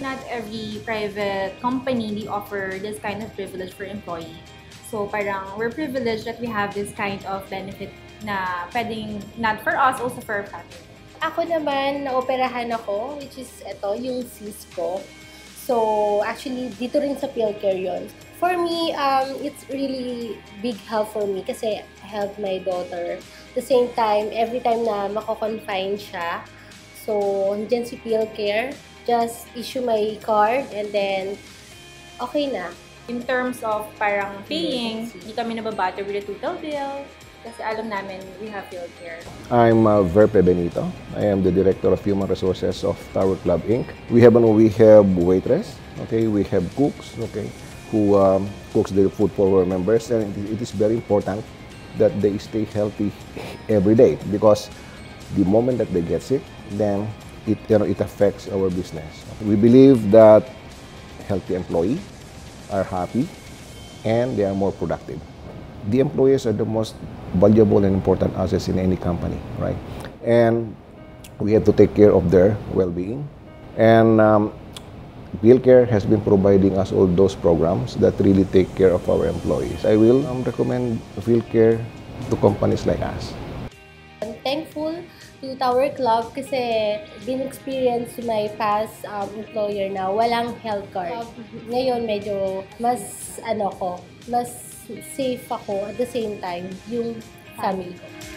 not every private company, they offer this kind of privilege for employee. So parang we're privileged that we have this kind of benefit na pwedeng not for us, also for our family. Ako naman, naoperahan ako, which is ito, yung Cisco. So, actually, dito rin sa PhilCare yun. For me, um, it's really big help for me kasi I help my daughter. At the same time, every time na mako-confine siya, so, andyan si PhilCare, just issue my card and then, okay na. In terms of parang paying, Yes. hindi kami nababatter with the total bill kasi alam namin we have field care. I'm uh, Verpe Benito. I am the Director of Human Resources of Tower Club Inc. We have ano, we have waitress, okay? We have cooks, okay? Who um, cooks the food for our members, and it, it is very important that they stay healthy every day because the moment that they get sick, then it you know it affects our business. We believe that healthy employees are happy and they are more productive. The employees are the most valuable and important assets in any company, right? And we have to take care of their well-being. And um, Care has been providing us all those programs that really take care of our employees. I will um, recommend Care to companies like us. I'm thankful to Tower Club kasi din experience my past um, employer na walang health card. Ngayon medyo mas ano ko, mas safe ako at the same time yung family ko.